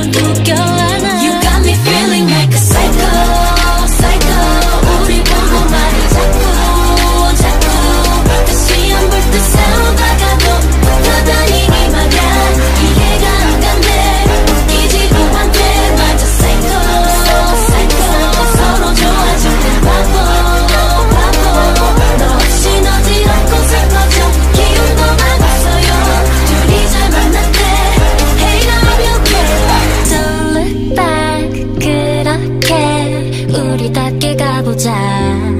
untuk go. 우리 답게 가보자.